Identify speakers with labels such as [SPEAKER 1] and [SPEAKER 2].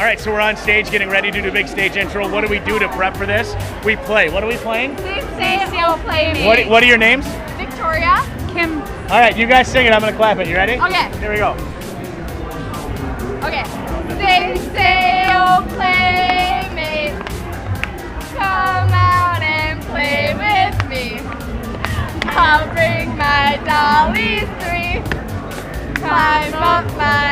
[SPEAKER 1] All right, so we're on stage getting ready to do a big stage intro. What do we do to prep for this? We play. What are we playing?
[SPEAKER 2] Please say you'll play me.
[SPEAKER 1] What, what are your names?
[SPEAKER 2] Victoria. Kim.
[SPEAKER 1] All right, you guys sing it. I'm going to clap it. You ready?
[SPEAKER 2] Okay.
[SPEAKER 1] Here we go.
[SPEAKER 2] Okay. Say, say, oh, playmate. Come out and play with me. I'll bring my dollies three. Climb up my